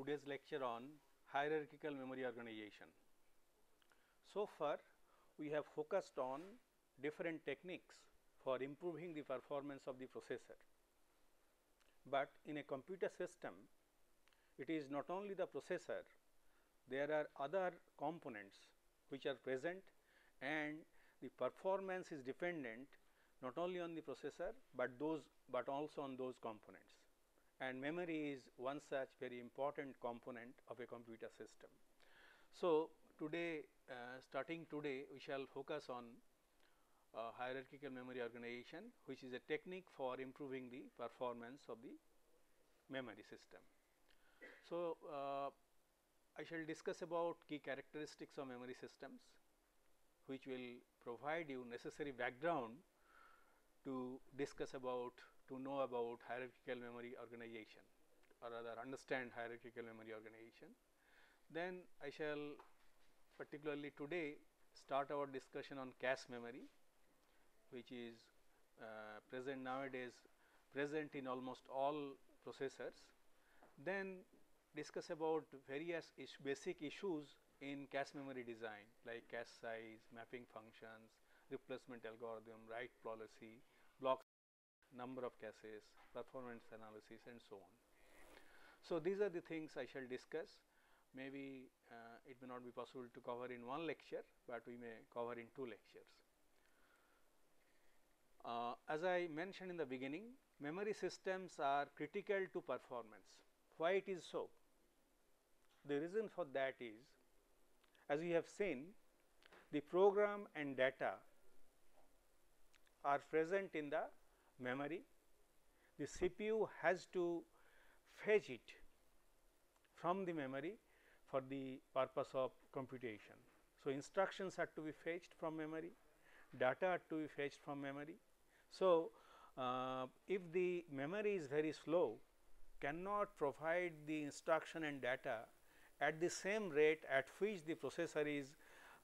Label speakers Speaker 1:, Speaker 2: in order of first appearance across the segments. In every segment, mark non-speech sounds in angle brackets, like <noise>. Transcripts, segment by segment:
Speaker 1: today's lecture on hierarchical memory organization. So far we have focused on different techniques for improving the performance of the processor, but in a computer system it is not only the processor, there are other components which are present and the performance is dependent not only on the processor, but those but also on those components and memory is one such very important component of a computer system. So, today uh, starting today we shall focus on uh, hierarchical memory organization which is a technique for improving the performance of the memory system. So, uh, I shall discuss about key characteristics of memory systems which will provide you necessary background to discuss about to know about hierarchical memory organization or rather understand hierarchical memory organization. Then I shall particularly today start our discussion on cache memory which is uh, present nowadays present in almost all processors. Then discuss about various is basic issues in cache memory design like cache size, mapping functions, replacement algorithm, write policy, block number of caches, performance analysis and so on. So, these are the things I shall discuss maybe uh, it may not be possible to cover in one lecture, but we may cover in two lectures. Uh, as I mentioned in the beginning memory systems are critical to performance. Why it is so? The reason for that is as we have seen the program and data are present in the memory, the CPU has to fetch it from the memory for the purpose of computation. So, instructions are to be fetched from memory, data are to be fetched from memory. So, uh, if the memory is very slow cannot provide the instruction and data at the same rate at which the processor is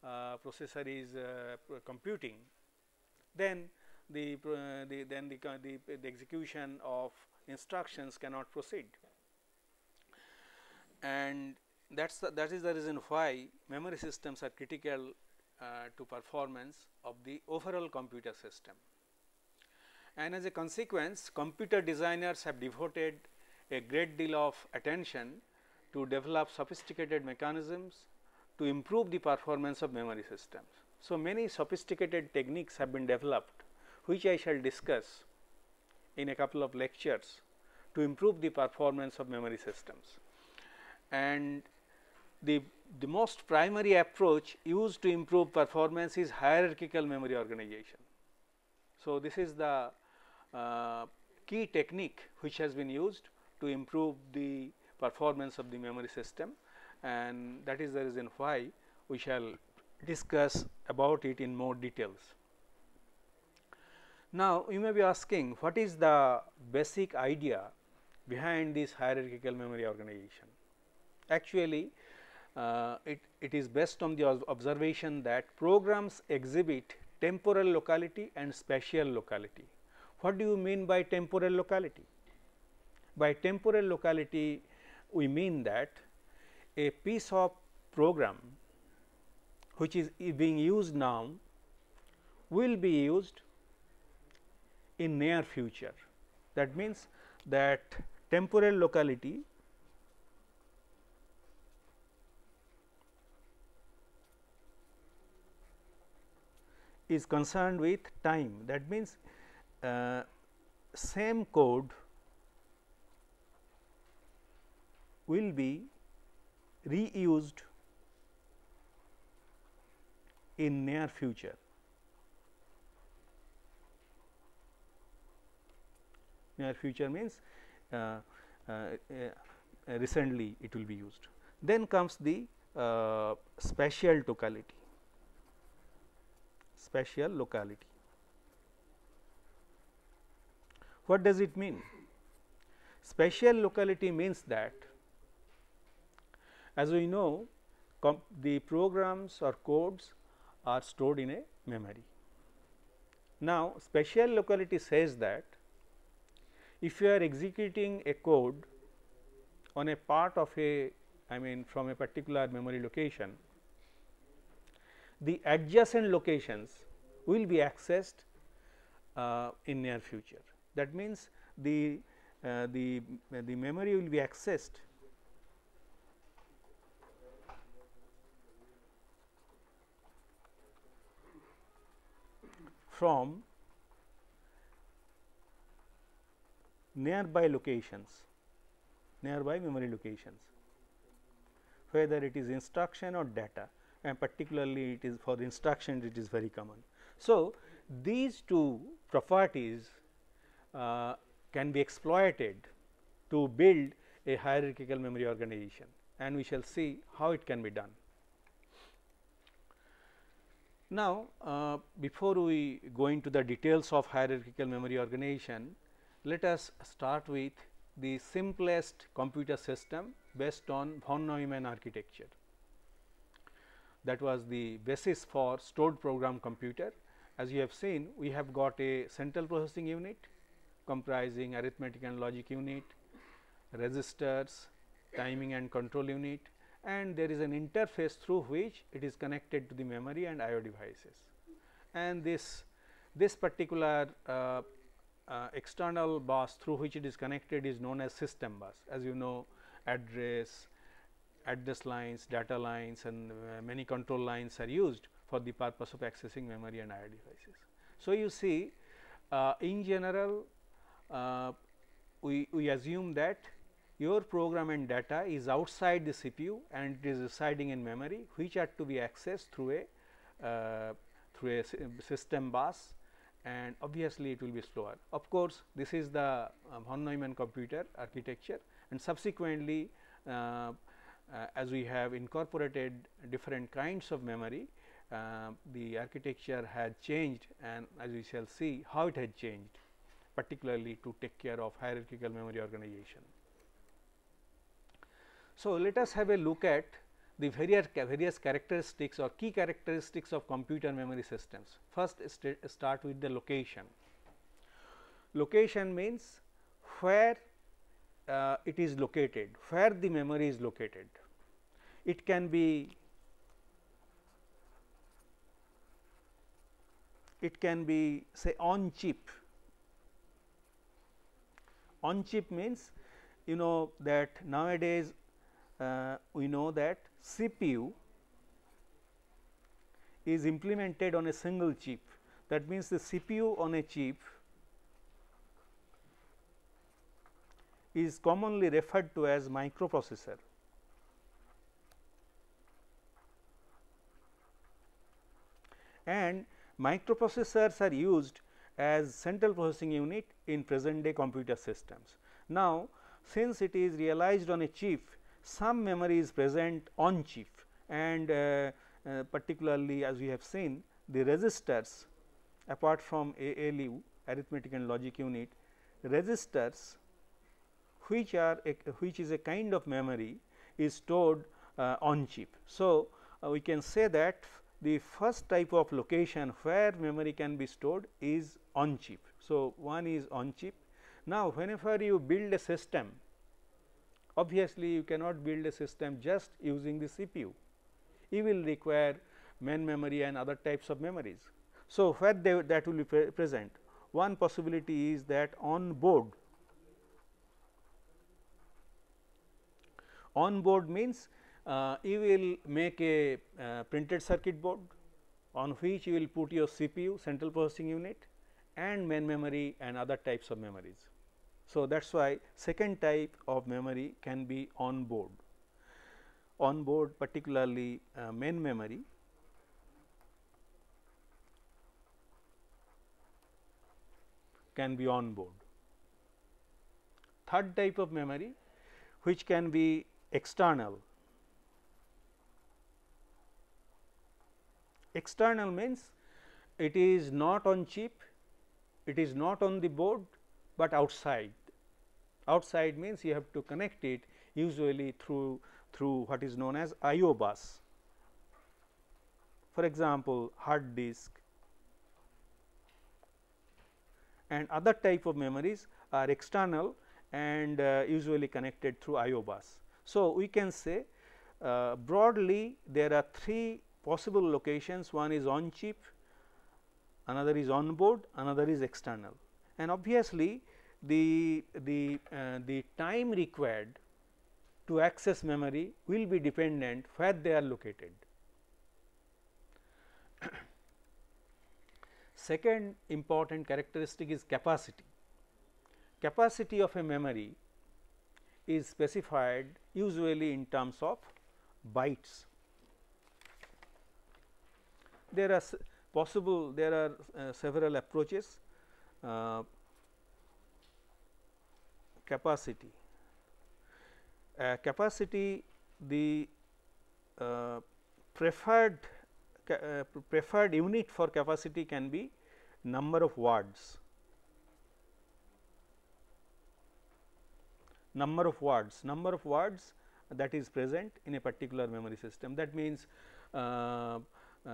Speaker 1: uh, processor is uh, computing, then the, uh, the then the, the, the execution of instructions cannot proceed. And that's the, that is the reason why memory systems are critical uh, to performance of the overall computer system. And as a consequence, computer designers have devoted a great deal of attention to develop sophisticated mechanisms to improve the performance of memory systems. So, many sophisticated techniques have been developed which I shall discuss in a couple of lectures to improve the performance of memory systems. And the, the most primary approach used to improve performance is hierarchical memory organization. So, this is the uh, key technique which has been used to improve the performance of the memory system and that is the reason why we shall discuss about it in more details. Now, you may be asking what is the basic idea behind this hierarchical memory organization. Actually, uh, it, it is based on the observation that programs exhibit temporal locality and spatial locality. What do you mean by temporal locality? By temporal locality, we mean that a piece of program which is being used now will be used in near future. That means that temporal locality is concerned with time. That means, uh, same code will be reused in near future. Near future means uh, uh, uh, recently it will be used. Then comes the uh, spatial locality spatial locality. What does it mean? Spatial locality means that as we know the programs or codes are stored in a memory. Now, spatial locality says that if you are executing a code on a part of a I mean from a particular memory location, the adjacent locations will be accessed uh, in near future. That means, the uh, the the memory will be accessed from nearby locations, nearby memory locations, whether it is instruction or data and particularly it is for instruction it is very common. So, these two properties uh, can be exploited to build a hierarchical memory organization and we shall see how it can be done. Now, uh, before we go into the details of hierarchical memory organization, let us start with the simplest computer system based on von Neumann architecture. That was the basis for stored program computer. As you have seen, we have got a central processing unit comprising arithmetic and logic unit, registers, timing and control unit and there is an interface through which it is connected to the memory and IO devices. And this, this particular uh, uh, external bus through which it is connected is known as system bus. As you know address, address lines, data lines and uh, many control lines are used for the purpose of accessing memory and IO devices. So, you see uh, in general uh, we, we assume that your program and data is outside the CPU and it is residing in memory which are to be accessed through a uh, through a system bus and obviously it will be slower. Of course, this is the uh, von Neumann computer architecture and subsequently uh, uh, as we have incorporated different kinds of memory, uh, the architecture has changed and as we shall see how it has changed particularly to take care of hierarchical memory organization. So, let us have a look at the various, various characteristics or key characteristics of computer memory systems. First start with the location. Location means where uh, it is located, where the memory is located. It can be it can be say on chip. On chip means you know that nowadays uh, we know that CPU is implemented on a single chip. That means, the CPU on a chip is commonly referred to as microprocessor. And microprocessors are used as central processing unit in present day computer systems. Now, since it is realized on a chip, some memory is present on chip and uh, uh, particularly as we have seen the registers apart from ALU arithmetic and logic unit registers which are a, which is a kind of memory is stored uh, on chip. So, uh, we can say that the first type of location where memory can be stored is on chip. So, one is on chip. Now, whenever you build a system Obviously, you cannot build a system just using the CPU. You will require main memory and other types of memories. So, where they, that will be pre present? One possibility is that on board, on board means uh, you will make a uh, printed circuit board on which you will put your CPU central processing unit and main memory and other types of memories. So, that is why second type of memory can be on board. On board particularly uh, main memory can be on board. Third type of memory which can be external. External means it is not on chip, it is not on the board, but outside. Outside means you have to connect it usually through through what is known as IO bus. For example, hard disk and other type of memories are external and uh, usually connected through IO bus. So, we can say uh, broadly there are three possible locations one is on chip, another is on board, another is external and obviously the, the, uh, the time required to access memory will be dependent where they are located. <clears throat> Second important characteristic is capacity. Capacity of a memory is specified usually in terms of bytes. There are possible there are uh, several approaches uh, capacity. Uh, capacity the uh, preferred uh, preferred unit for capacity can be number of words. Number of words, number of words that is present in a particular memory system. That means, uh, Uh,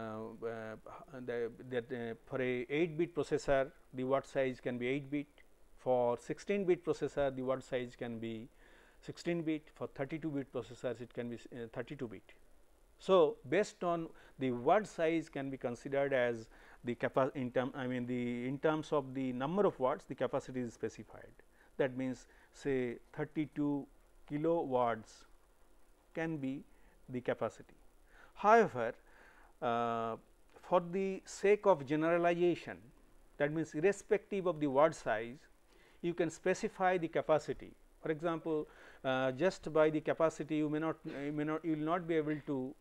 Speaker 1: uh, the, that uh, for a 8 bit processor the word size can be 8 bit, for 16 bit processor the word size can be 16 bit, for 32 bit processors it can be 32 bit. So, based on the word size can be considered as the capacity in term I mean the in terms of the number of words the capacity is specified that means say 32 kilo words can be the capacity. However, uh, for the sake of generalization that means irrespective of the word size you can specify the capacity. For example, uh, just by the capacity you may not you may not you will not be able to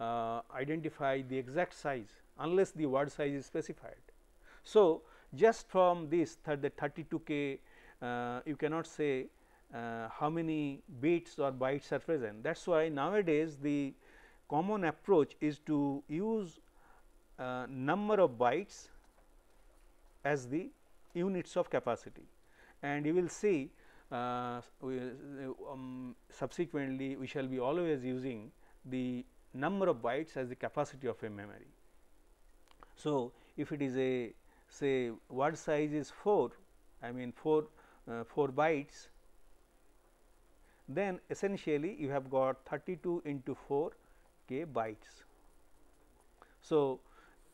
Speaker 1: uh, identify the exact size unless the word size is specified. So, just from this the 32 k uh, you cannot say uh, how many bits or bytes are present. That is why nowadays the common approach is to use uh, number of bytes as the units of capacity and you will see uh, we, um, subsequently we shall be always using the number of bytes as the capacity of a memory. So, if it is a say word size is 4 I mean 4 uh, 4 bytes then essentially you have got 32 into 4 k bytes. So,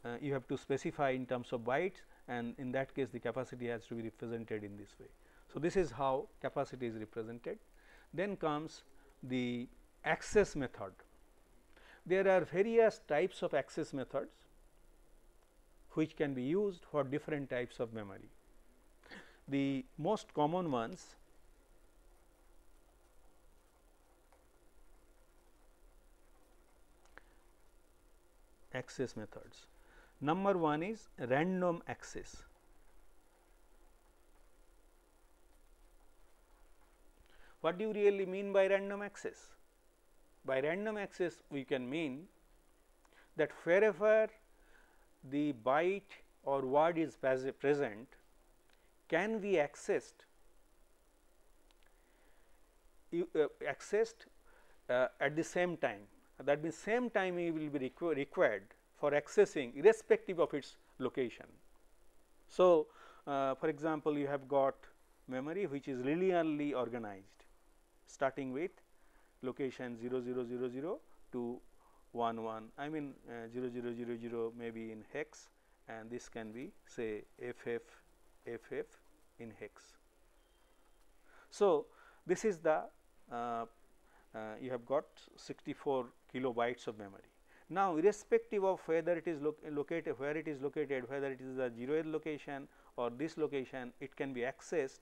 Speaker 1: uh, you have to specify in terms of bytes and in that case the capacity has to be represented in this way. So, this is how capacity is represented. Then comes the access method. There are various types of access methods which can be used for different types of memory. The most common ones access methods. Number one is random access. What do you really mean by random access? By random access we can mean that wherever the byte or word is present can be accessed you, uh, accessed uh, at the same time that means same time it will be requ required for accessing irrespective of its location. So, uh, for example, you have got memory which is linearly organized starting with location 0 0 0 0 to 1 1 I mean uh, 0 0 0 0 maybe in hex and this can be say FF FF in hex. So, this is the uh, uh, you have got 64 kilobytes of memory. Now, irrespective of whether it is lo located where it is located whether it is a 0th location or this location it can be accessed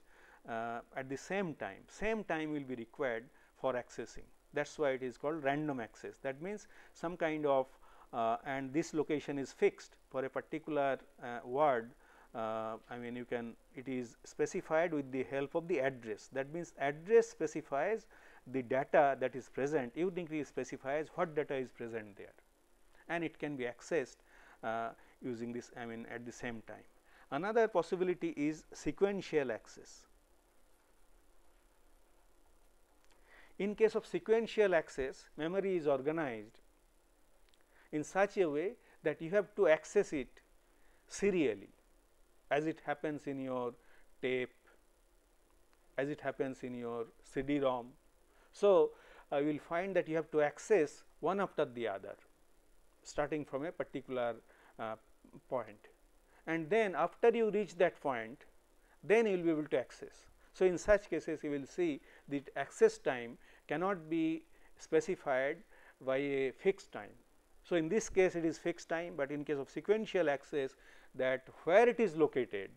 Speaker 1: uh, at the same time. Same time will be required for accessing. That is why it is called random access. That means some kind of uh, and this location is fixed for a particular uh, word uh, I mean you can it is specified with the help of the address. That means address specifies the data that is present uniquely specifies what data is present there and it can be accessed uh, using this I mean at the same time. Another possibility is sequential access. In case of sequential access, memory is organized in such a way that you have to access it serially as it happens in your tape as it happens in your CD-ROM. So, uh, you will find that you have to access one after the other starting from a particular uh, point and then after you reach that point then you will be able to access. So, in such cases you will see the access time cannot be specified by a fixed time. So, in this case it is fixed time, but in case of sequential access that where it is located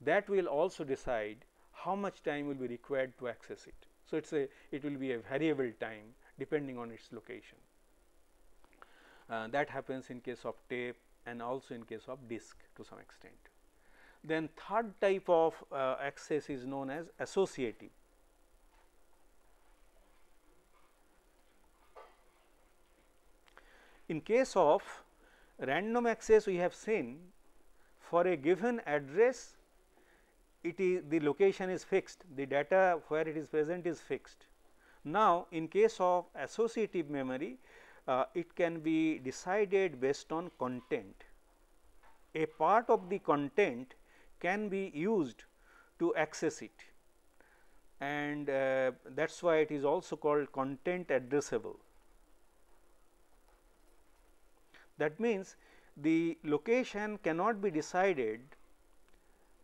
Speaker 1: that will also decide how much time will be required to access it. So, it is a it will be a variable time depending on its location. Uh, that happens in case of tape and also in case of disk to some extent. Then third type of uh, access is known as associative. In case of random access we have seen for a given address it is the location is fixed the data where it is present is fixed. Now, in case of associative memory uh, it can be decided based on content. A part of the content can be used to access it and uh, that is why it is also called content addressable. That means, the location cannot be decided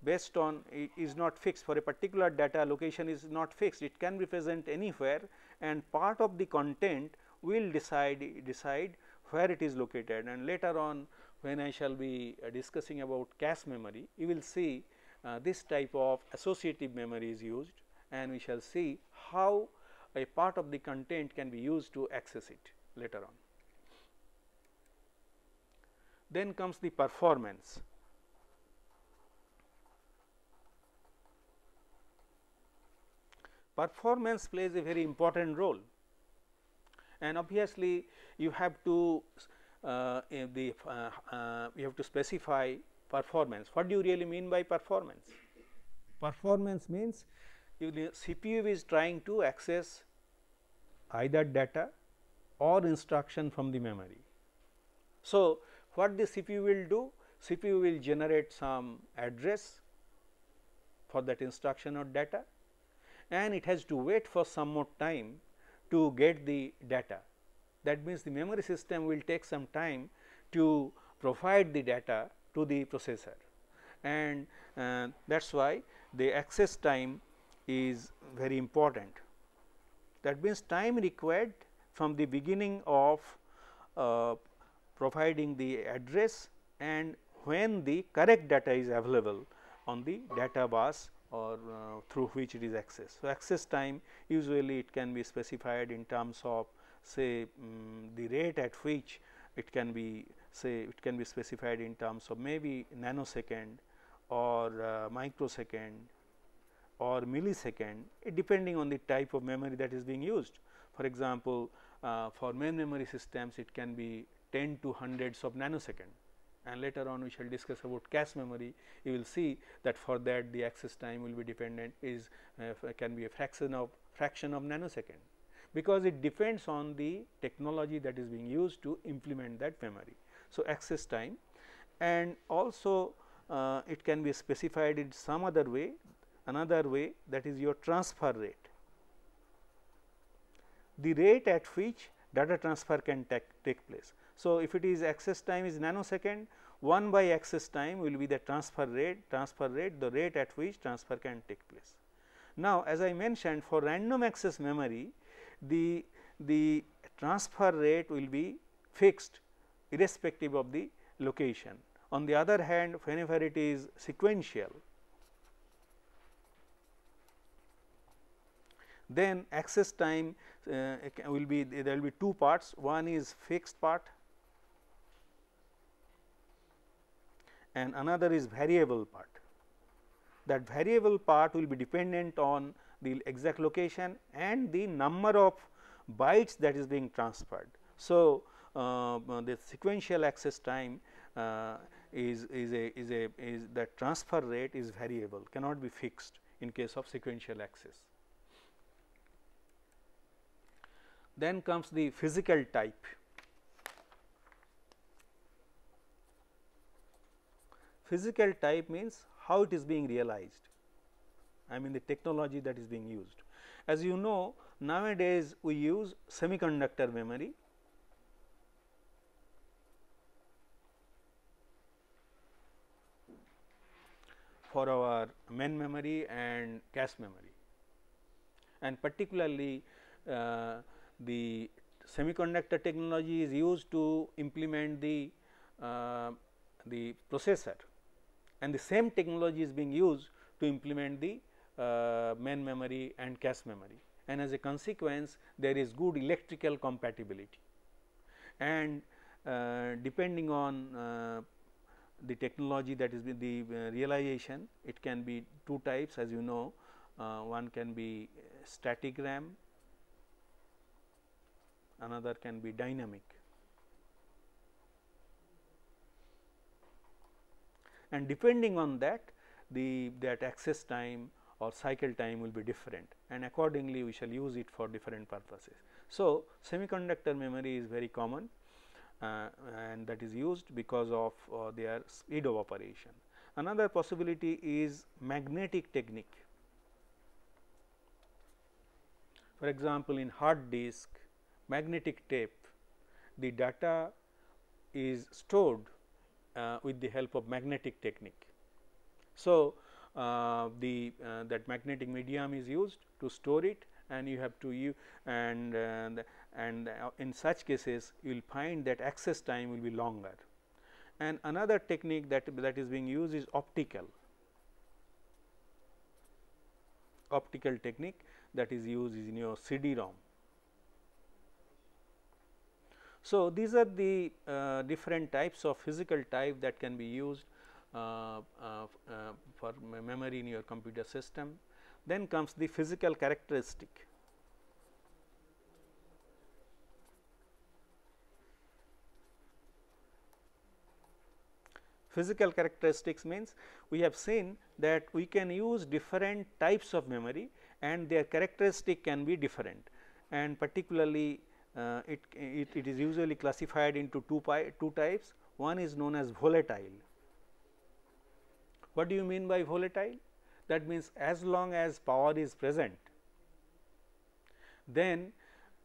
Speaker 1: based on is not fixed for a particular data location is not fixed it can be present anywhere and part of the content will decide decide where it is located and later on when I shall be uh, discussing about cache memory, you will see uh, this type of associative memory is used and we shall see how a part of the content can be used to access it later on. Then comes the performance. Performance plays a very important role and obviously you have to uh, the uh, uh, you have to specify performance. What do you really mean by performance? Performance means the CPU is trying to access either data or instruction from the memory. So, what the CPU will do? CPU will generate some address for that instruction or data and it has to wait for some more time to get the data that means, the memory system will take some time to provide the data to the processor and uh, that is why the access time is very important. That means, time required from the beginning of uh, providing the address and when the correct data is available on the data bus or uh, through which it is accessed. So, access time usually it can be specified in terms of say um, the rate at which it can be say it can be specified in terms of maybe nanosecond or uh, microsecond or millisecond depending on the type of memory that is being used. For example, uh, for main memory systems it can be 10 to hundreds of nanosecond and later on we shall discuss about cache memory you will see that for that the access time will be dependent is uh, can be a fraction of fraction of nanosecond because it depends on the technology that is being used to implement that memory. So, access time and also uh, it can be specified in some other way another way that is your transfer rate. The rate at which data transfer can take, take place. So, if it is access time is nanosecond 1 by access time will be the transfer rate transfer rate the rate at which transfer can take place. Now, as I mentioned for random access memory the, the transfer rate will be fixed irrespective of the location. On the other hand, whenever it is sequential, then access time uh, will be there will be two parts one is fixed part and another is variable part that variable part will be dependent on the exact location and the number of bytes that is being transferred. So, uh, the sequential access time uh, is is a is a is the transfer rate is variable cannot be fixed in case of sequential access. Then comes the physical type. Physical type means how it is being realized. I mean the technology that is being used. As you know nowadays we use semiconductor memory for our main memory and cache memory and particularly uh, the semiconductor technology is used to implement the uh, the processor and the same technology is being used to implement the uh, main memory and cache memory. And as a consequence there is good electrical compatibility. And uh, depending on uh, the technology that is the uh, realization it can be two types as you know. Uh, one can be static RAM another can be dynamic and depending on that the that access time or cycle time will be different and accordingly we shall use it for different purposes. So, semiconductor memory is very common uh, and that is used because of uh, their speed of operation. Another possibility is magnetic technique. For example, in hard disk magnetic tape the data is stored uh, with the help of magnetic technique. So, uh, the uh, that magnetic medium is used to store it and you have to you and uh, and uh, in such cases you will find that access time will be longer. And another technique that that is being used is optical optical technique that is used is in your CD-ROM. So, these are the uh, different types of physical type that can be used uh, uh, uh, for memory in your computer system. Then comes the physical characteristic. Physical characteristics means we have seen that we can use different types of memory and their characteristic can be different and particularly uh, it, it, it is usually classified into two, pi, two types. One is known as volatile what do you mean by volatile? That means as long as power is present, then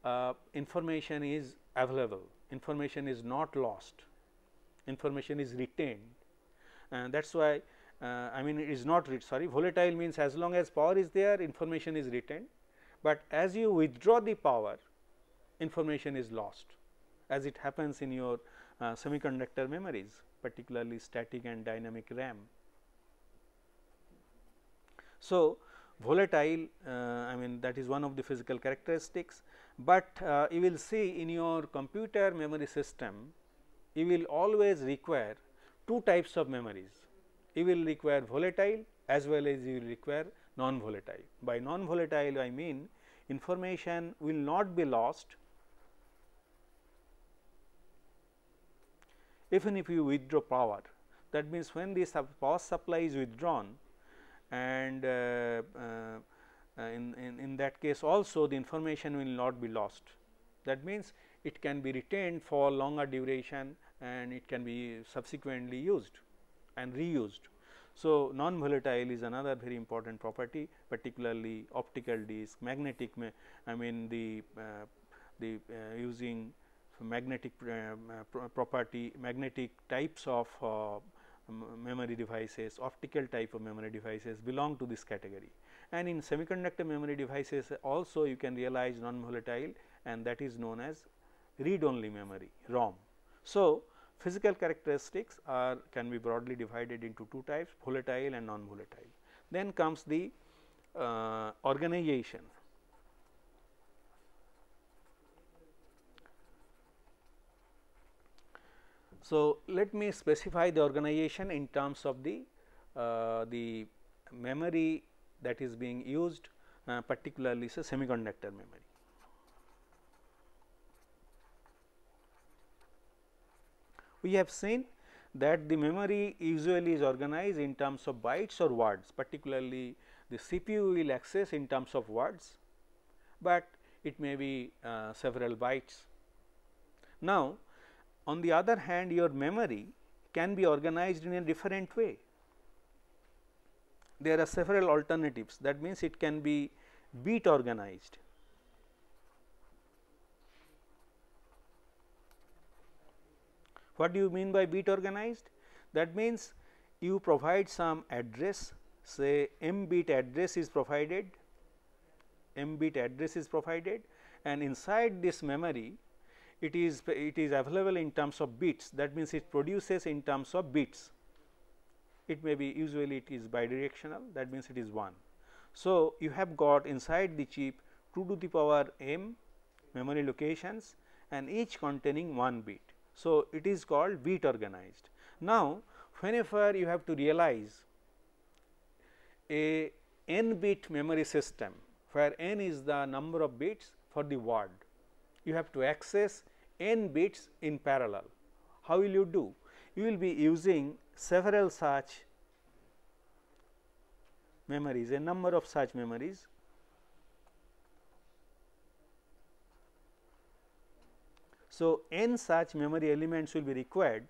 Speaker 1: uh, information is available, information is not lost, information is retained. And that is why uh, I mean it is not sorry volatile means as long as power is there information is retained, but as you withdraw the power information is lost as it happens in your uh, semiconductor memories particularly static and dynamic RAM. So, volatile uh, I mean that is one of the physical characteristics, but uh, you will see in your computer memory system you will always require two types of memories. You will require volatile as well as you will require non-volatile. By non-volatile I mean information will not be lost even if you withdraw power. That means, when the power supply is withdrawn and uh, uh, in, in, in that case also the information will not be lost. That means, it can be retained for longer duration and it can be subsequently used and reused. So, non volatile is another very important property particularly optical disc, magnetic I mean the, uh, the uh, using magnetic uh, property magnetic types of uh, memory devices, optical type of memory devices belong to this category. And in semiconductor memory devices also you can realize non-volatile and that is known as read only memory ROM. So, physical characteristics are can be broadly divided into two types volatile and non-volatile. Then comes the uh, organization So, let me specify the organization in terms of the, uh, the memory that is being used uh, particularly a semiconductor memory. We have seen that the memory usually is organized in terms of bytes or words particularly the CPU will access in terms of words, but it may be uh, several bytes. Now, on the other hand your memory can be organized in a different way. there are several alternatives that means it can be bit organized. What do you mean by bit organized? That means you provide some address say m bit address is provided, m bit address is provided and inside this memory it is it is available in terms of bits that means it produces in terms of bits it may be usually it is bidirectional that means it is 1. So, you have got inside the chip 2 to the power m memory locations and each containing 1 bit. So, it is called bit organized. Now, whenever you have to realize a n bit memory system where n is the number of bits for the word, you have to access n bits in parallel. How will you do? You will be using several such memories, a number of such memories. So, n such memory elements will be required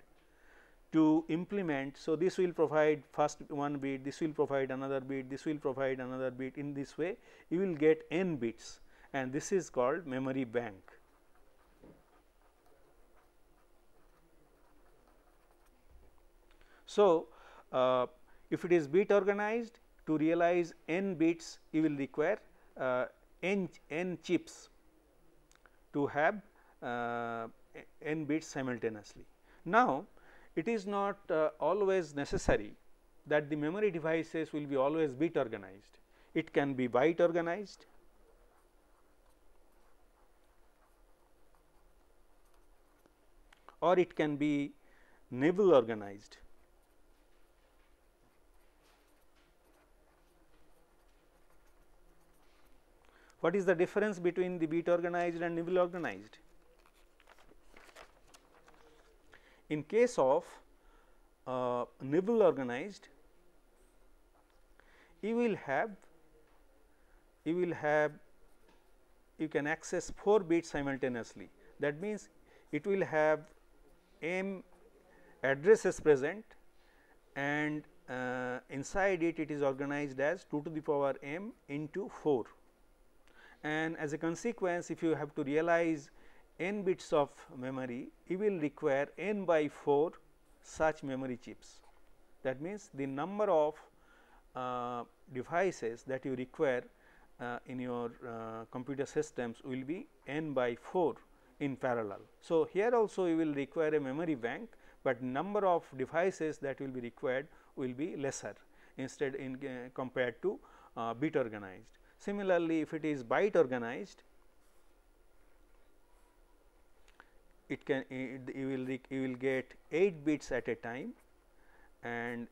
Speaker 1: to implement. So, this will provide first one bit, this will provide another bit, this will provide another bit in this way you will get n bits and this is called memory bank. So, uh, if it is bit organized to realize n bits you will require uh, n, n chips to have uh, n bits simultaneously. Now, it is not uh, always necessary that the memory devices will be always bit organized. It can be byte organized, or it can be nibble organized. What is the difference between the bit organized and nibble organized? In case of uh, nibble organized, you will have you will have you can access 4 bits simultaneously. That means, it will have m addresses present and uh, inside it it is organized as 2 to the power m into 4 and as a consequence if you have to realize n bits of memory, you will require n by 4 such memory chips. That means, the number of uh, devices that you require uh, in your uh, computer systems will be n by 4 in parallel. So, here also you will require a memory bank, but number of devices that will be required will be lesser instead in uh, compared to uh, bit organized. Similarly, if it is byte organized, it can it, you will you will get 8 bits at a time and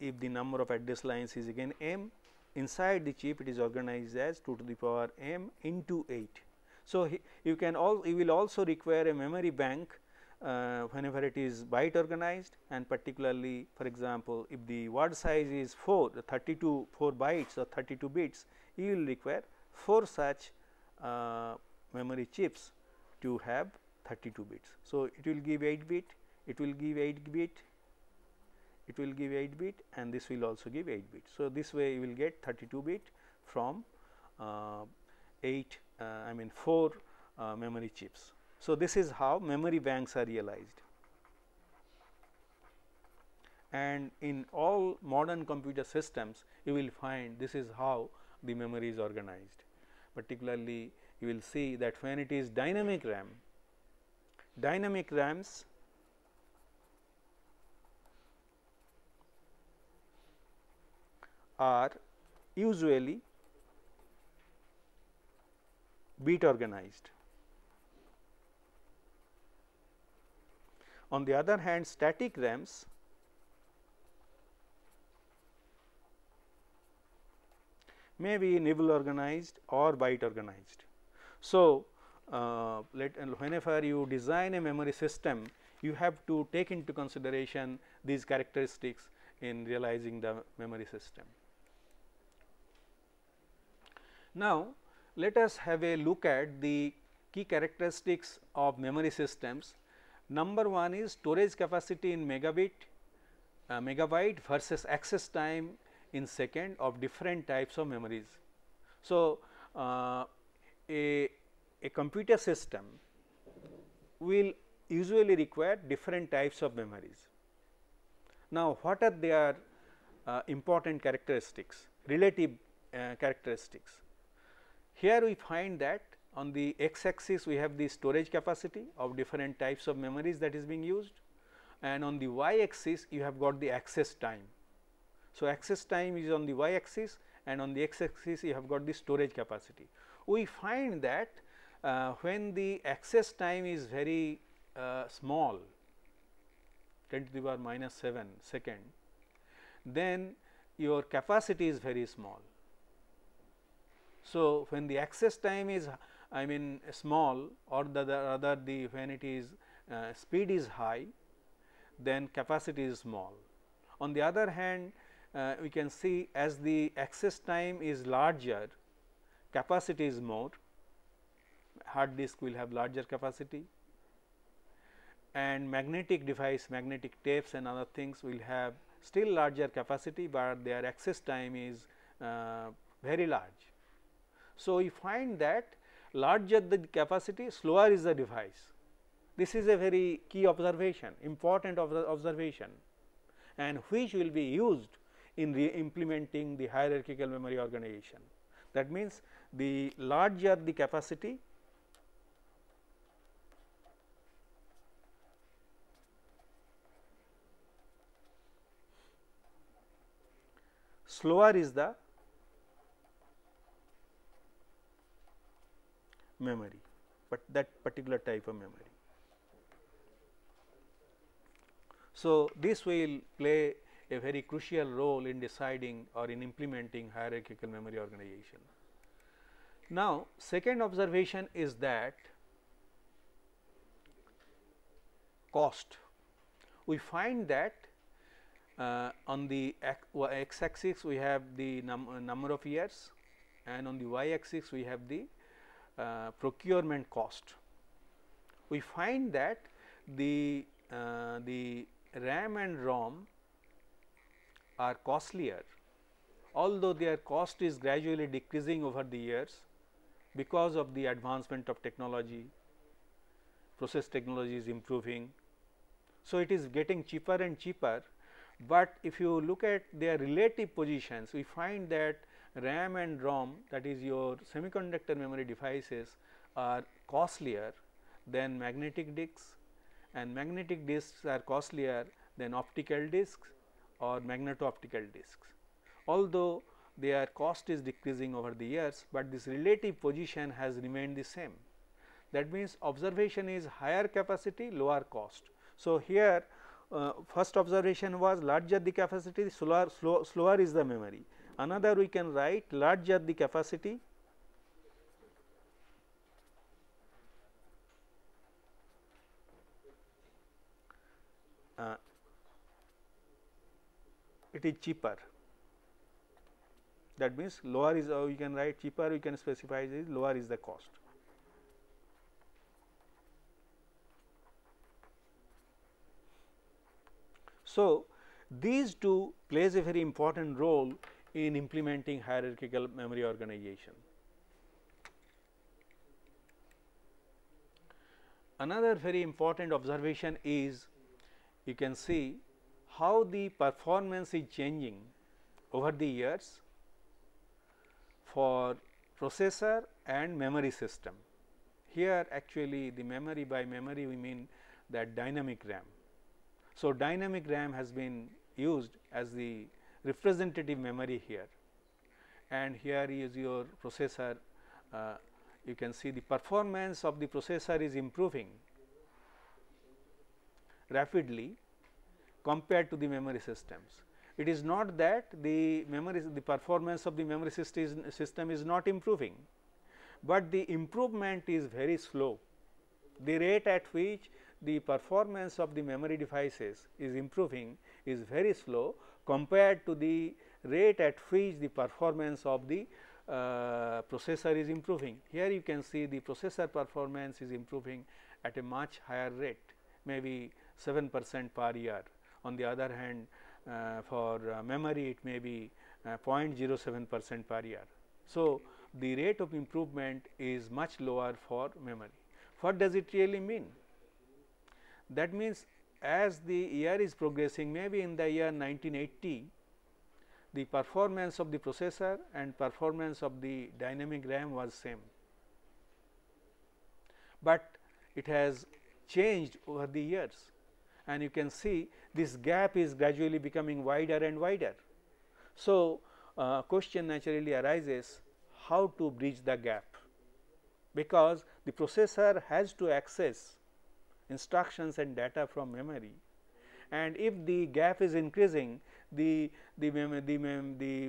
Speaker 1: if the number of address lines is again m inside the chip it is organized as 2 to the power m into 8. So, you can all you will also require a memory bank uh, whenever it is byte organized and particularly for example, if the word size is 4 the 32 4 bytes or 32 bits you will require 4 such uh, memory chips to have 32 bits. So, it will give 8 bit, it will give 8 bit, it will give 8 bit and this will also give 8 bit. So, this way you will get 32 bit from uh, 8 uh, I mean 4 uh, memory chips. So, this is how memory banks are realized and in all modern computer systems you will find this is how the memory is organized. Particularly you will see that when it is dynamic RAM dynamic RAMs are usually bit organized. On the other hand static RAMs may be nibble organized or byte organized. So, uh, let whenever you design a memory system you have to take into consideration these characteristics in realizing the memory system. Now, let us have a look at the key characteristics of memory systems. Number one is storage capacity in megabit uh, megabyte versus access time in second of different types of memories. So, uh, a, a computer system will usually require different types of memories. Now, what are their uh, important characteristics, relative uh, characteristics? Here we find that on the x axis we have the storage capacity of different types of memories that is being used and on the y axis you have got the access time. So, access time is on the y axis and on the x axis you have got the storage capacity. We find that uh, when the access time is very uh, small 10 to the power minus 7 second, then your capacity is very small. So, when the access time is I mean small or the, the other the when it is uh, speed is high then capacity is small. On the other hand uh, we can see as the access time is larger capacity is more hard disk will have larger capacity and magnetic device magnetic tapes and other things will have still larger capacity, but their access time is uh, very large. So, we find that larger the capacity slower is the device. This is a very key observation important observation and which will be used in implementing the hierarchical memory organization. That means, the larger the capacity slower is the memory, but that particular type of memory. So, this will play a very crucial role in deciding or in implementing hierarchical memory organization. Now, second observation is that cost. We find that uh, on the x axis we have the num number of years and on the y axis we have the uh, procurement cost. We find that the uh, the RAM and ROM are costlier although their cost is gradually decreasing over the years because of the advancement of technology, process technology is improving. So, it is getting cheaper and cheaper, but if you look at their relative positions we find that RAM and ROM that is your semiconductor memory devices are costlier than magnetic disks and magnetic disks are costlier than optical disks or magneto-optical disks. Although their cost is decreasing over the years, but this relative position has remained the same. That means, observation is higher capacity lower cost. So, here uh, first observation was larger the capacity slower, slow, slower is the memory. Another we can write larger the capacity uh, it is cheaper that means lower is uh, you can write cheaper you can specify is lower is the cost. So, these two plays a very important role in implementing hierarchical memory organization. Another very important observation is you can see how the performance is changing over the years for processor and memory system. Here actually the memory by memory we mean that dynamic RAM. So, dynamic RAM has been used as the representative memory here and here is your processor uh, you can see the performance of the processor is improving rapidly compared to the memory systems. It is not that the memory the performance of the memory system is, system is not improving, but the improvement is very slow. The rate at which the performance of the memory devices is improving is very slow compared to the rate at which the performance of the uh, processor is improving. Here you can see the processor performance is improving at a much higher rate maybe 7 percent per year. On the other hand uh, for uh, memory it may be uh, 0.07 percent per year. So, the rate of improvement is much lower for memory. What does it really mean? That means, as the year is progressing maybe in the year 1980 the performance of the processor and performance of the dynamic RAM was same, but it has changed over the years and you can see this gap is gradually becoming wider and wider. So, uh, question naturally arises how to bridge the gap because the processor has to access instructions and data from memory and if the gap is increasing the the the,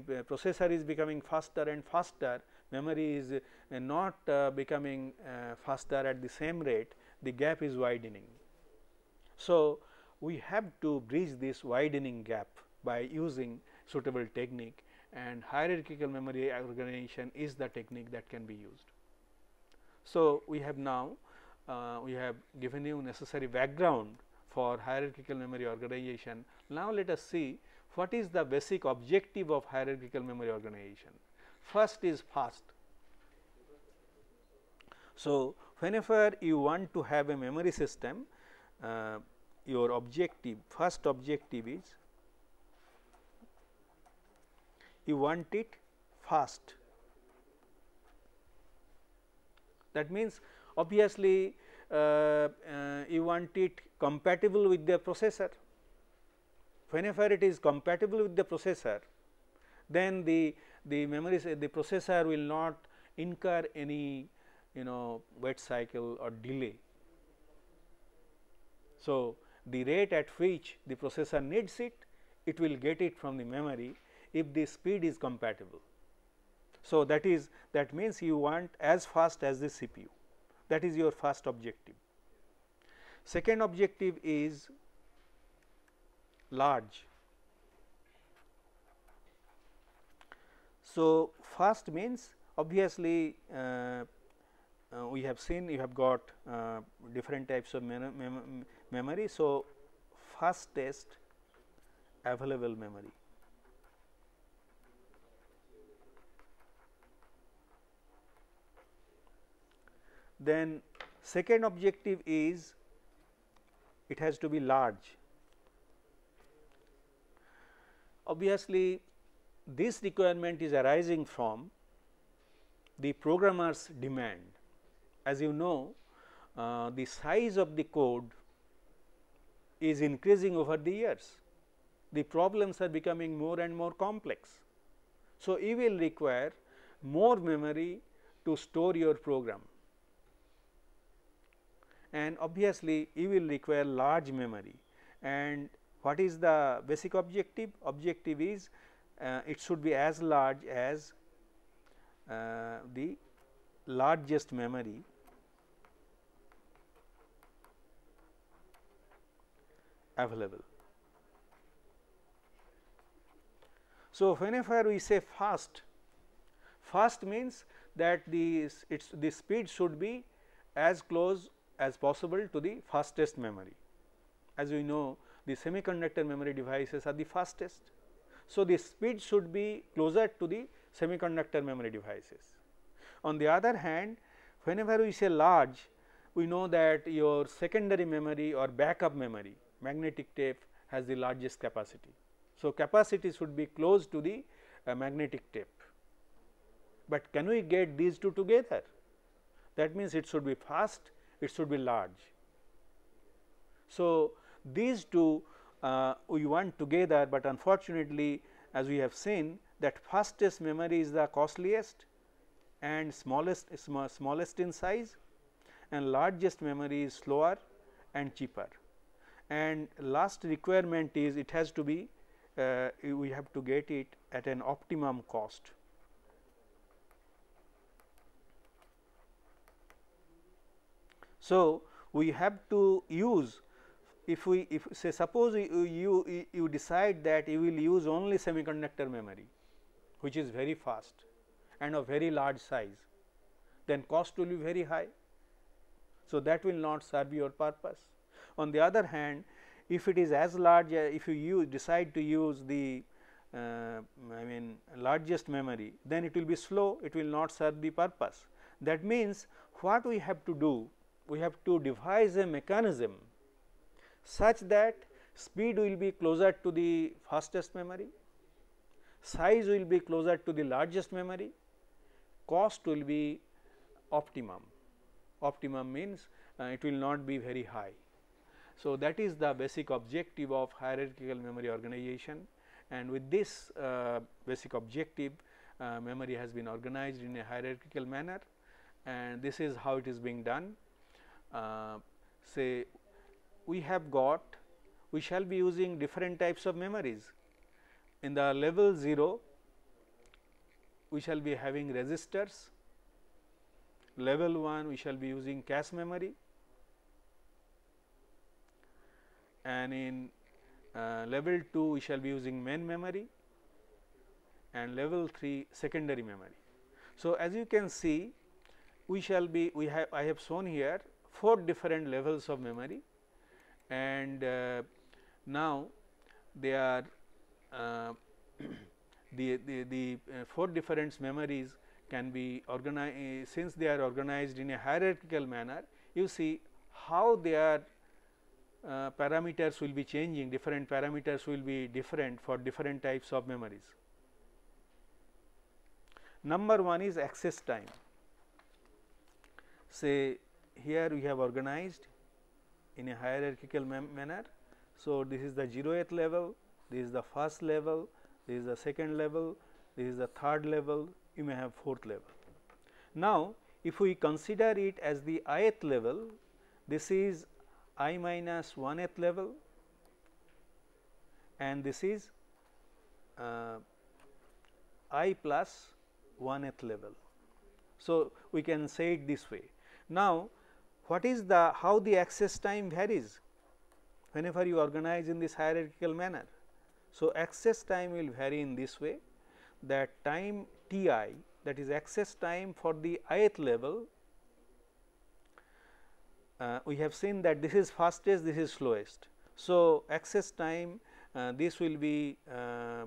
Speaker 1: the processor is becoming faster and faster memory is uh, not uh, becoming uh, faster at the same rate the gap is widening. So, we have to bridge this widening gap by using suitable technique and hierarchical memory organization is the technique that can be used. So, we have now uh, we have given you necessary background for hierarchical memory organization. Now, let us see what is the basic objective of hierarchical memory organization. First is fast. So, whenever you want to have a memory system, uh, your objective first objective is you want it fast. That means, obviously, uh, uh, you want it compatible with the processor. Whenever it is compatible with the processor, then the the memory the processor will not incur any you know wait cycle or delay. So, the rate at which the processor needs it, it will get it from the memory if the speed is compatible. So, that is that means you want as fast as the CPU that is your first objective. Second objective is large. So, fast means obviously uh, uh, we have seen you have got uh, different types of mem memory. So, fastest available memory. Then second objective is it has to be large. Obviously, this requirement is arising from the programmer's demand. As you know, uh, the size of the code is increasing over the years. The problems are becoming more and more complex. So, you will require more memory to store your program and obviously, you will require large memory and what is the basic objective? Objective is uh, it should be as large as uh, the largest memory available. So, whenever we say fast, fast means that the its the speed should be as close as possible to the fastest memory. As we know the semiconductor memory devices are the fastest. So, the speed should be closer to the semiconductor memory devices. On the other hand, whenever we say large, we know that your secondary memory or backup memory magnetic tape has the largest capacity. So, capacity should be close to the uh, magnetic tape, but can we get these two together? That means, it should be fast it should be large. So, these two uh, we want together, but unfortunately as we have seen that fastest memory is the costliest and smallest sm smallest in size and largest memory is slower and cheaper. And last requirement is it has to be uh, we have to get it at an optimum cost. So, we have to use if we if say suppose you, you, you decide that you will use only semiconductor memory which is very fast and of very large size then cost will be very high. So, that will not serve your purpose. On the other hand if it is as large if you use, decide to use the uh, I mean largest memory then it will be slow it will not serve the purpose. That means, what we have to do we have to devise a mechanism such that speed will be closer to the fastest memory, size will be closer to the largest memory, cost will be optimum. Optimum means uh, it will not be very high. So, that is the basic objective of hierarchical memory organization and with this uh, basic objective uh, memory has been organized in a hierarchical manner and this is how it is being done. Uh, say we have got we shall be using different types of memories. In the level 0 we shall be having registers, level 1 we shall be using cache memory and in uh, level 2 we shall be using main memory and level 3 secondary memory. So, as you can see we shall be we have I have shown here 4 different levels of memory and uh, now they are uh, <clears throat> the, the, the uh, 4 different memories can be organized since they are organized in a hierarchical manner you see how they are uh, parameters will be changing different parameters will be different for different types of memories. Number 1 is access time say here we have organized in a hierarchical manner. So, this is the 0th level, this is the first level, this is the second level, this is the third level, you may have fourth level. Now, if we consider it as the ith level, this is i minus 1th level and this is uh, i plus 1th level. So, we can say it this way. Now, what is the how the access time varies whenever you organize in this hierarchical manner. So, access time will vary in this way that time T i that is access time for the ith level uh, we have seen that this is fastest this is slowest. So, access time uh, this will be uh,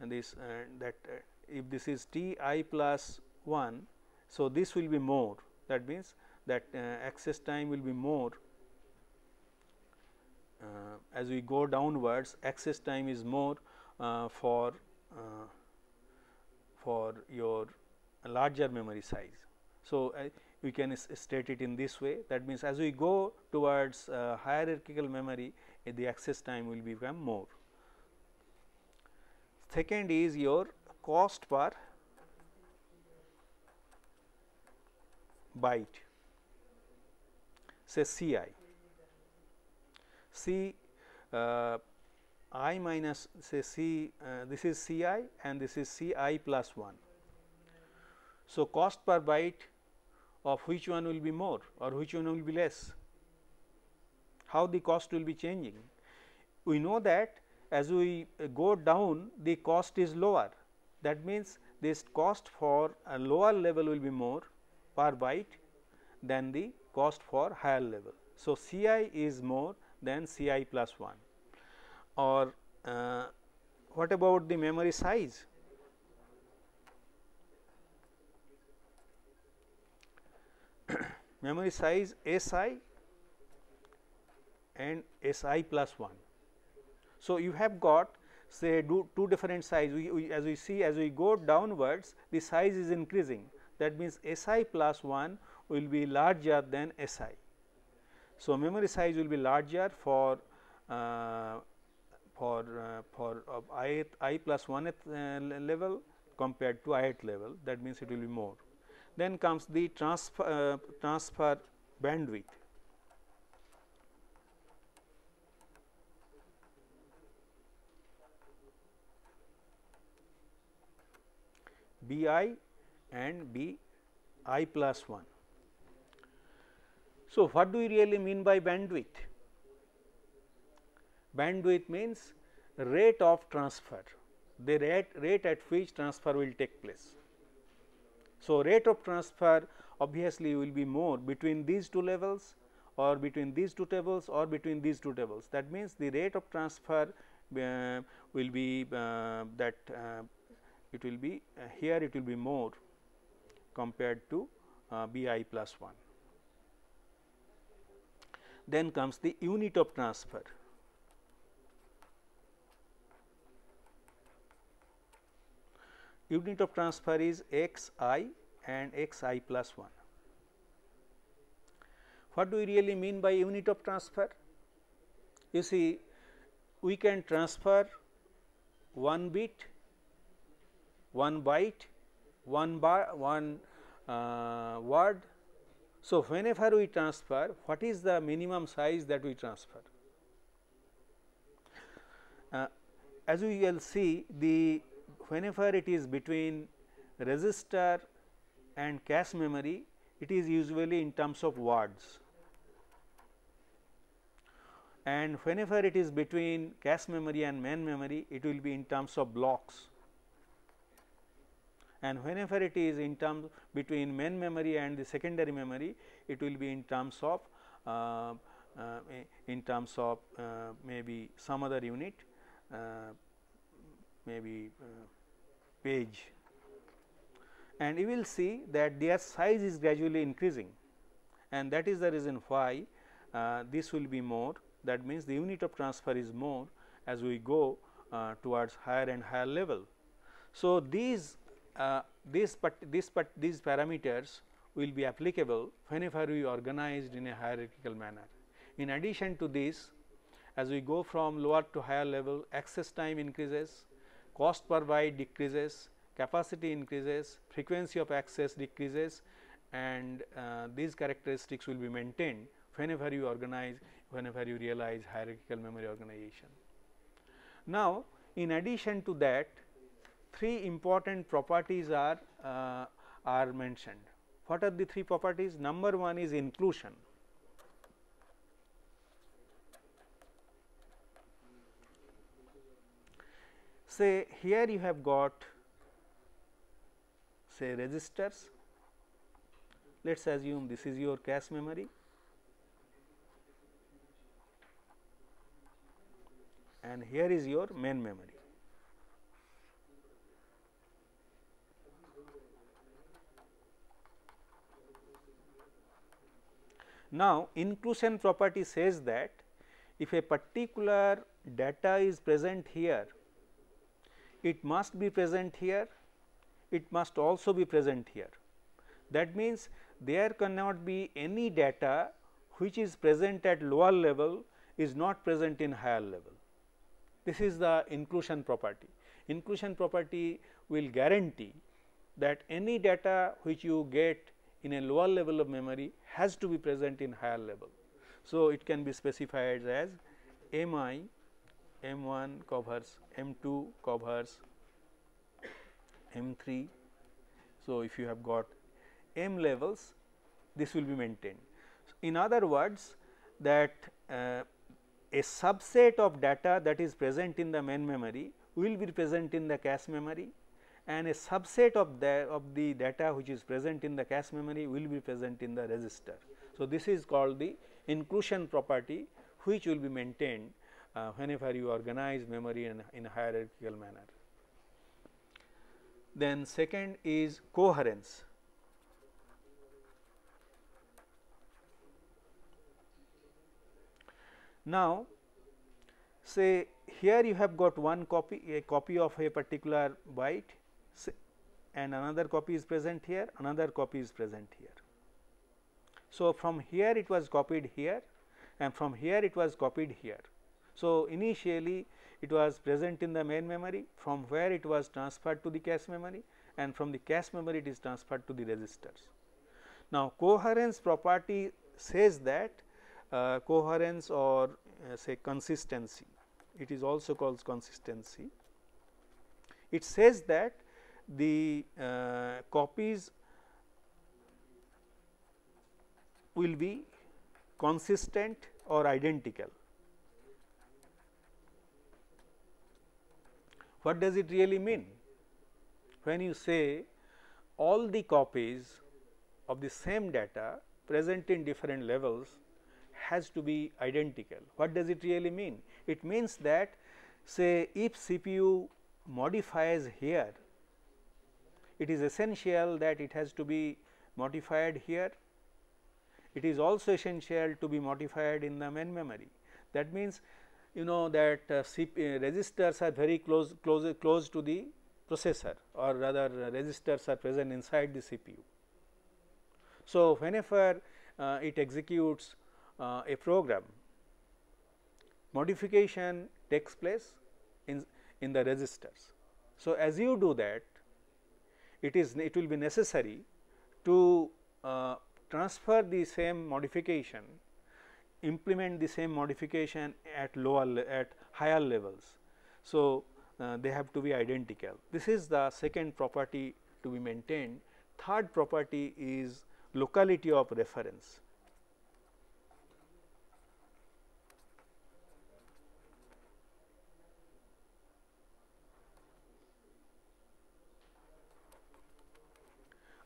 Speaker 1: this uh, that uh, if this is T i plus 1. So, this will be more that means that uh, access time will be more uh, as we go downwards access time is more uh, for for your larger memory size. So, we can state it in this way that means as we go towards uh, hierarchical memory uh, the access time will become more. Second is your cost per byte say C i. C uh, i minus say C uh, this is C i and this is C i plus 1. So, cost per byte of which one will be more or which one will be less, how the cost will be changing. We know that as we go down the cost is lower that means this cost for a lower level will be more per byte than the cost for higher level. So, C i is more than C i plus 1 or uh, what about the memory size? <coughs> memory size S i and S i plus 1. So, you have got say two different size we, we, as we see as we go downwards the size is increasing that means S i plus 1 will be larger than S i. So, memory size will be larger for uh, for uh, for uh, i i plus 1th uh, level compared to ith level that means it will be more. Then comes the transfer uh, transfer bandwidth. B i and B i plus 1. So, what do we really mean by bandwidth? Bandwidth means rate of transfer, the rate, rate at which transfer will take place. So, rate of transfer obviously will be more between these two levels or between these two tables or between these two tables. That means, the rate of transfer uh, will be uh, that uh, it will be uh, here it will be more compared to uh, b i plus 1. Then comes the unit of transfer. Unit of transfer is x i and x i plus 1. What do we really mean by unit of transfer? You see we can transfer one bit, one byte, one bar, one uh, word. So, whenever we transfer, what is the minimum size that we transfer? Uh, as we will see, the whenever it is between register and cache memory, it is usually in terms of words and whenever it is between cache memory and main memory it will be in terms of blocks and whenever it is in terms between main memory and the secondary memory it will be in terms of uh, uh, in terms of uh, maybe some other unit uh, maybe uh, page. And you will see that their size is gradually increasing. And that is the reason why uh, this will be more. That means the unit of transfer is more as we go towards higher and higher level. So, these uh, this but this but these parameters will be applicable whenever we organized in a hierarchical manner. In addition to this as we go from lower to higher level access time increases, cost per byte decreases, capacity increases, frequency of access decreases and uh, these characteristics will be maintained whenever you organize whenever you realize hierarchical memory organization. Now, in addition to that three important properties are uh, are mentioned. What are the three properties? Number one is inclusion. Say here you have got say registers. Let us assume this is your cache memory and here is your main memory. Now, inclusion property says that if a particular data is present here, it must be present here, it must also be present here. That means, there cannot be any data which is present at lower level is not present in higher level. This is the inclusion property. Inclusion property will guarantee that any data which you get in a lower level of memory has to be present in higher level. So, it can be specified as M i M 1 covers M 2 covers M 3. So, if you have got M levels this will be maintained. In other words that uh, a subset of data that is present in the main memory will be present in the cache memory and a subset of the of the data which is present in the cache memory will be present in the register. So, this is called the inclusion property which will be maintained uh, whenever you organize memory in, in a hierarchical manner. Then second is coherence. Now, say here you have got one copy a copy of a particular byte and another copy is present here another copy is present here. So, from here it was copied here and from here it was copied here. So, initially it was present in the main memory from where it was transferred to the cache memory and from the cache memory it is transferred to the registers. Now, coherence property says that uh, coherence or uh, say consistency, it is also called consistency. It says that the uh, copies will be consistent or identical. What does it really mean? When you say all the copies of the same data present in different levels has to be identical. What does it really mean? It means that say if CPU modifies here, it is essential that it has to be modified here. It is also essential to be modified in the main memory. That means, you know that uh, uh, registers are very close, close, close to the processor or rather uh, registers are present inside the CPU. So, whenever uh, it executes uh, a program, modification takes place in, in the registers. So, as you do that, it is it will be necessary to uh, transfer the same modification, implement the same modification at lower at higher levels. So, uh, they have to be identical. This is the second property to be maintained. Third property is locality of reference.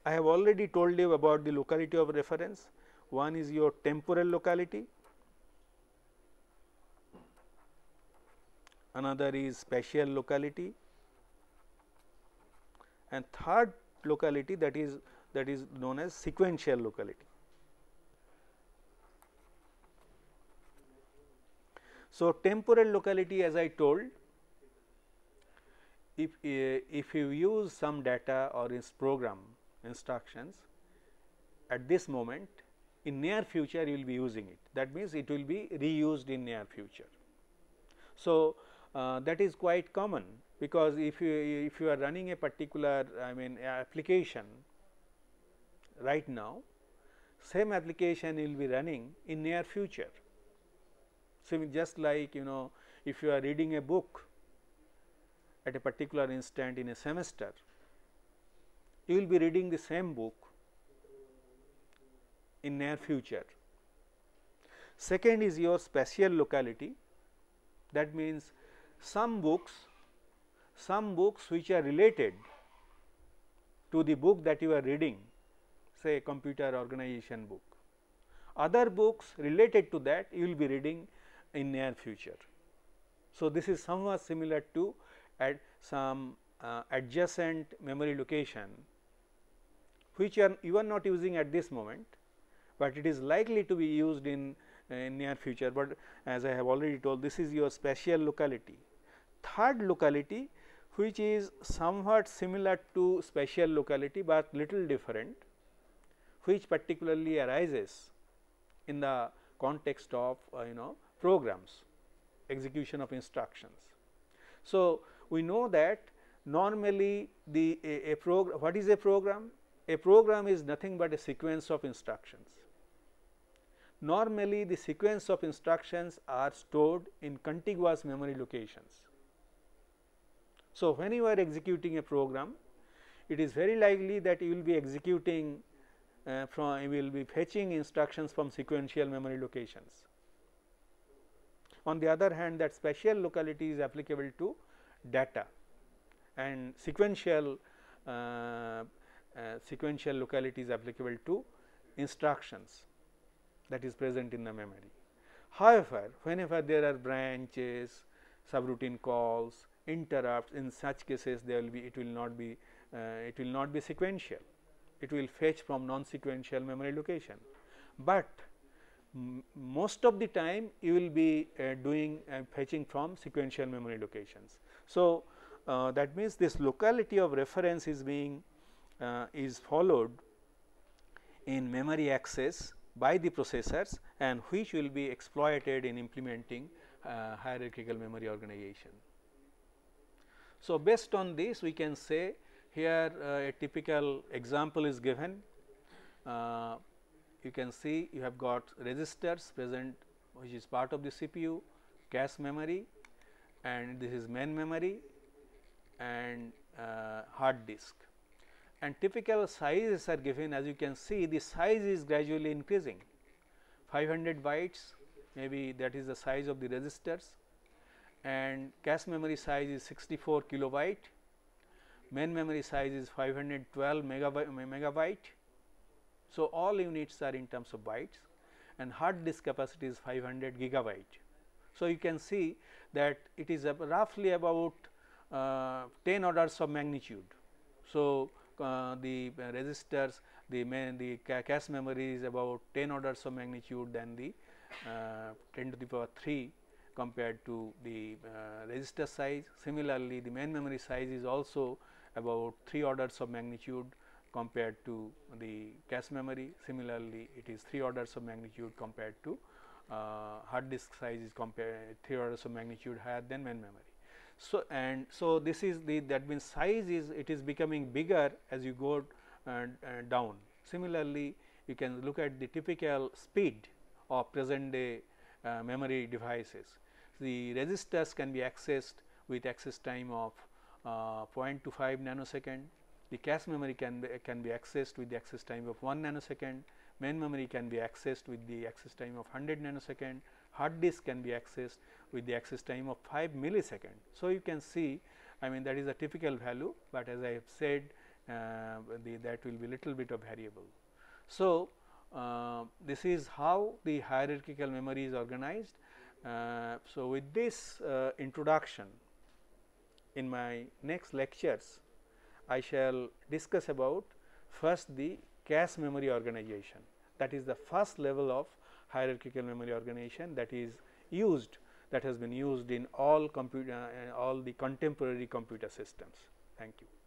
Speaker 1: I have already told you about the locality of reference. One is your temporal locality, another is spatial locality and third locality that is that is known as sequential locality. So, temporal locality as I told if, uh, if you use some data or its program instructions at this moment in near future you will be using it that means it will be reused in near future. So, uh, that is quite common because if you if you are running a particular I mean application right now same application will be running in near future. So, just like you know if you are reading a book at a particular instant in a semester you will be reading the same book in near future. Second is your spatial locality that means some books some books which are related to the book that you are reading say computer organization book. Other books related to that you will be reading in near future. So, this is somewhat similar to at some uh, adjacent memory location which are you are not using at this moment, but it is likely to be used in, uh, near future, but as I have already told this is your spatial locality. Third locality which is somewhat similar to spatial locality, but little different which particularly arises in the context of uh, you know programs execution of instructions. So, we know that normally the a, a program what is a program a program is nothing but a sequence of instructions. Normally, the sequence of instructions are stored in contiguous memory locations. So, when you are executing a program, it is very likely that you will be executing uh, from you will be fetching instructions from sequential memory locations. On the other hand, that spatial locality is applicable to data and sequential uh, sequential locality is applicable to instructions that is present in the memory. However, whenever there are branches, subroutine calls, interrupts in such cases there will be it will not be uh, it will not be sequential. It will fetch from non sequential memory location. But most of the time you will be uh, doing uh, fetching from sequential memory locations. So uh, that means this locality of reference is being uh, is followed in memory access by the processors and which will be exploited in implementing uh, hierarchical memory organization. So, based on this we can say here uh, a typical example is given. Uh, you can see you have got registers present which is part of the CPU, cache memory and this is main memory and uh, hard disk and typical sizes are given as you can see the size is gradually increasing 500 bytes maybe that is the size of the registers and cache memory size is 64 kilobyte main memory size is 512 megabyte, megabyte. So, all units are in terms of bytes and hard disk capacity is 500 gigabyte. So, you can see that it is roughly about uh, 10 orders of magnitude. So, uh, the registers the main the cache memory is about 10 orders of magnitude than the uh, 10 to the power 3 compared to the uh, register size. Similarly, the main memory size is also about 3 orders of magnitude compared to the cache memory. Similarly, it is 3 orders of magnitude compared to uh, hard disk size is compared 3 orders of magnitude higher than main memory. So, and so this is the that means size is it is becoming bigger as you go uh, down. Similarly, you can look at the typical speed of present day uh, memory devices. The registers can be accessed with access time of uh, 0.25 nanosecond. The cache memory can be, can be accessed with the access time of 1 nanosecond. Main memory can be accessed with the access time of 100 nanosecond. Hard disk can be accessed with the access time of 5 millisecond. So, you can see I mean that is a typical value, but as I have said uh, the, that will be little bit of variable. So, uh, this is how the hierarchical memory is organized. Uh, so, with this uh, introduction in my next lectures, I shall discuss about first the cache memory organization that is the first level of hierarchical memory organization that is used that has been used in all computer uh, all the contemporary computer systems. Thank you.